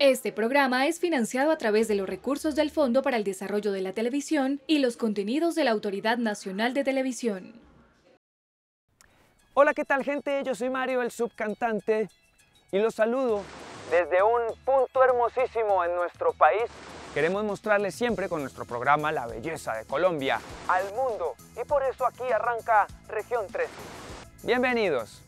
Este programa es financiado a través de los recursos del Fondo para el Desarrollo de la Televisión y los contenidos de la Autoridad Nacional de Televisión. Hola, ¿qué tal gente? Yo soy Mario, el subcantante, y los saludo desde un punto hermosísimo en nuestro país. Queremos mostrarles siempre con nuestro programa la belleza de Colombia al mundo, y por eso aquí arranca Región 13. Bienvenidos.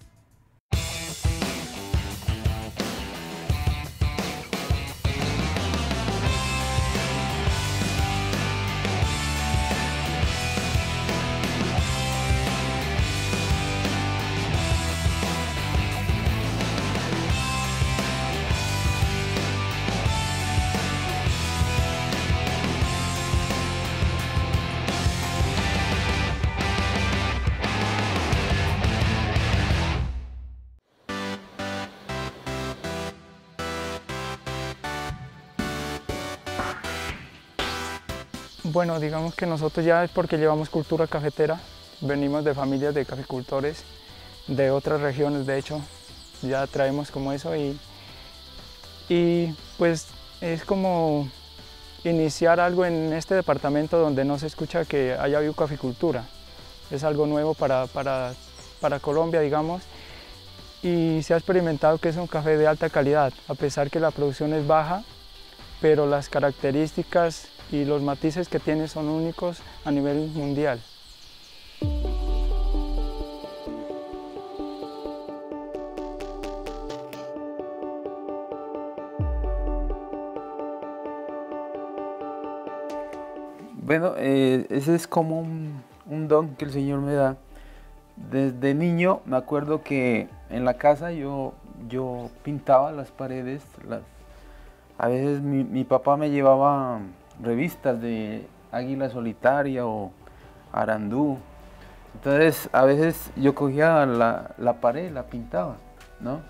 Bueno, digamos que nosotros ya es porque llevamos cultura cafetera, venimos de familias de caficultores de otras regiones, de hecho, ya traemos como eso y, y pues es como iniciar algo en este departamento donde no se escucha que haya caficultura. Es algo nuevo para, para, para Colombia, digamos, y se ha experimentado que es un café de alta calidad, a pesar que la producción es baja, pero las características y los matices que tiene son únicos a nivel mundial. Bueno, eh, ese es como un, don que el Señor me da. Desde niño me acuerdo que en la casa yo, yo pintaba las paredes. A veces mi papá me llevaba revistas de Águila Solitaria o Arandú. Entonces a veces yo cogía la, la pared, la pintaba, ¿no?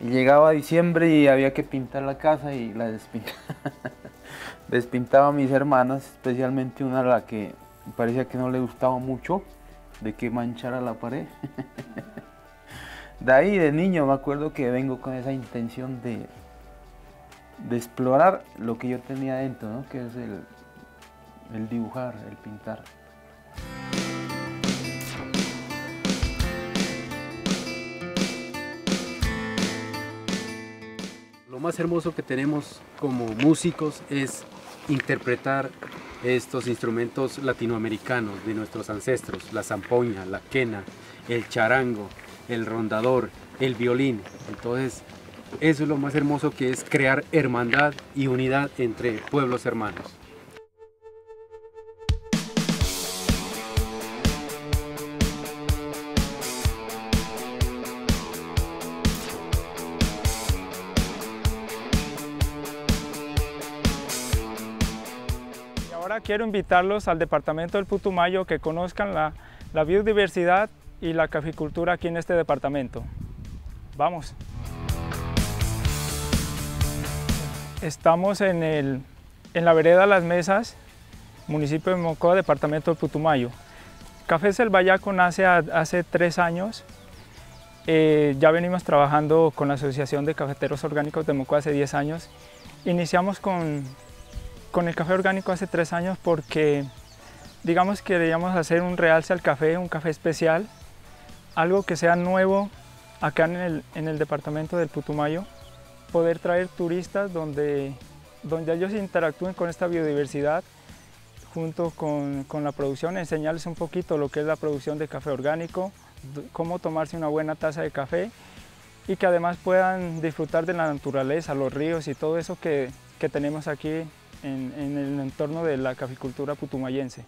Y llegaba diciembre y había que pintar la casa y la despintaba. despintaba a mis hermanas, especialmente una a la que parecía que no le gustaba mucho de que manchara la pared. de ahí de niño me acuerdo que vengo con esa intención de, de explorar lo que yo tenía dentro, ¿no? que es el, el dibujar, el pintar. Lo más hermoso que tenemos como músicos es interpretar estos instrumentos latinoamericanos de nuestros ancestros, la zampoña, la quena, el charango, el rondador, el violín. Entonces, eso es lo más hermoso que es crear hermandad y unidad entre pueblos hermanos. Y ahora quiero invitarlos al departamento del Putumayo que conozcan la, biodiversidad y la caficultura aquí en este departamento. Vamos. Estamos en, el, en la vereda Las Mesas, municipio de Mocoa, departamento del Putumayo. Cafés El Vallaco nace hace tres años. Eh, ya venimos trabajando con la Asociación de Cafeteros Orgánicos de Mocoa hace 10 años. Iniciamos con, con el café orgánico hace tres años porque, digamos, queríamos hacer un realce al café, un café especial, algo que sea nuevo acá en el, en el departamento del Putumayo poder traer turistas donde, donde ellos interactúen con esta biodiversidad junto con, con, la producción, enseñarles un poquito lo que es la producción de café orgánico, cómo tomarse una buena taza de café y que además puedan disfrutar de la naturaleza, los ríos y todo eso que, que tenemos aquí en, en el entorno de la caficultura putumayense.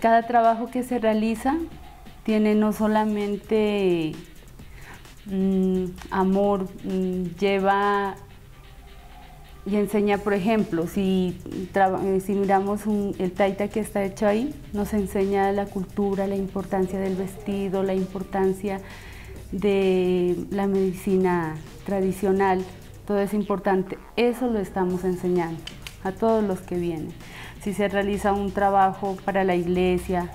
Cada trabajo que se realiza tiene no solamente mmm, amor, mmm, lleva y enseña, por ejemplo, si, si miramos un, el taita que está hecho ahí, nos enseña la cultura, la importancia del vestido, la importancia de la medicina tradicional, todo es importante. Eso lo estamos enseñando a todos los que vienen si se realiza un trabajo para la iglesia,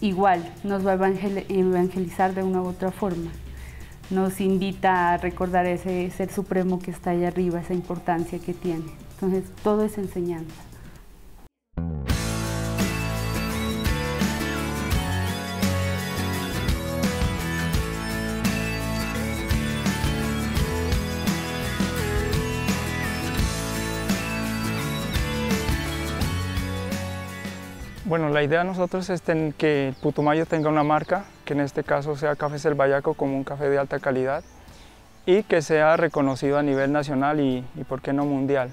igual nos va a evangelizar de una u otra forma. Nos invita a recordar ese ser supremo que está allá arriba, esa importancia que tiene. Entonces, todo es enseñanza. Bueno, la idea de nosotros es que Putumayo tenga una marca, que en este caso sea Café El Vallaco como un café de alta calidad y que sea reconocido a nivel nacional y, por qué no mundial.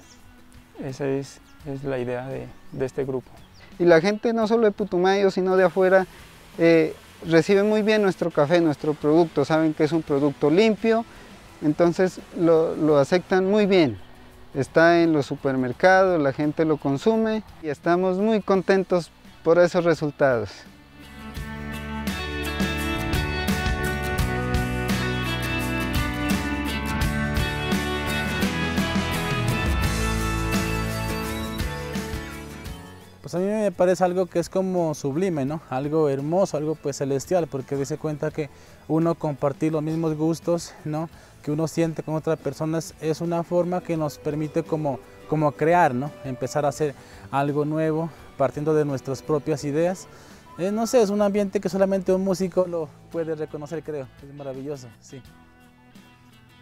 Esa es, la idea de, este grupo. Y la gente no solo de Putumayo, sino de afuera, eh, recibe muy bien nuestro café, nuestro producto, saben que es un producto limpio, entonces lo, lo aceptan muy bien está en los supermercados, la gente lo consume y estamos muy contentos por esos resultados. Pues a mí me parece algo que es como sublime, ¿no? Algo hermoso, algo pues celestial, porque dice cuenta que uno compartir los mismos gustos, ¿no? Que uno siente con otras personas es una forma que nos permite como, como crear, ¿no? Empezar a hacer algo nuevo, partiendo de nuestras propias ideas. Eh, no sé, es un ambiente que solamente un músico lo puede reconocer, creo. Es maravilloso, sí.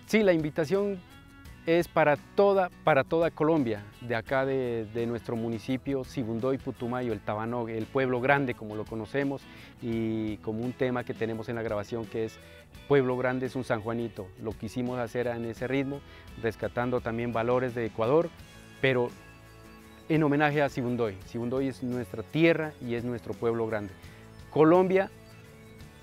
Sí, la invitación es para toda, para toda Colombia, de acá de, nuestro municipio, Sibundoy, Putumayo, el Tabano, el pueblo grande como lo conocemos y como un tema que tenemos en la grabación que es Pueblo Grande es un San Juanito. Lo quisimos hacer en ese ritmo, rescatando también valores de Ecuador, pero en homenaje a Sibundoy. Sibundoy es nuestra tierra y es nuestro pueblo grande. Colombia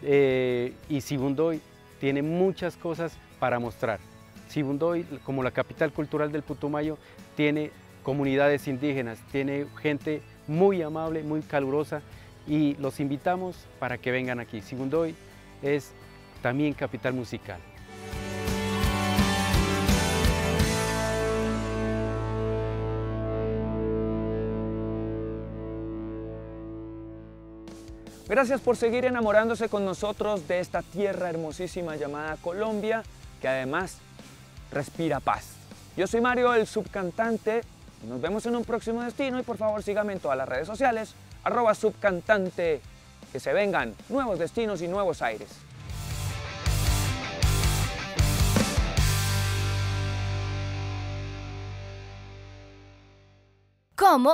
eh, y Sibundoy tiene muchas cosas para mostrar. Sibundoy, como la capital cultural del Putumayo, tiene comunidades indígenas, tiene gente muy amable, muy calurosa y los invitamos para que vengan aquí. Sibundoy es también capital musical. Gracias por seguir enamorándose con nosotros de esta tierra hermosísima llamada Colombia, que además respira paz. Yo soy Mario, el subcantante. Nos vemos en un próximo destino y por favor síganme en todas las redes sociales, arroba subcantante. Que se vengan nuevos destinos y nuevos aires.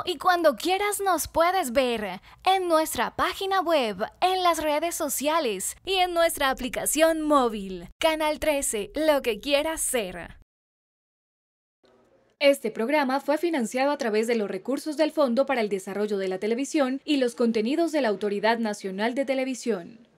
Y cuando quieras nos puedes ver en nuestra página web, en las redes sociales y en nuestra aplicación móvil. Canal 13, lo que quieras ser. Este programa fue financiado a través de los recursos del Fondo para el Desarrollo de la Televisión y los contenidos de la Autoridad Nacional de Televisión.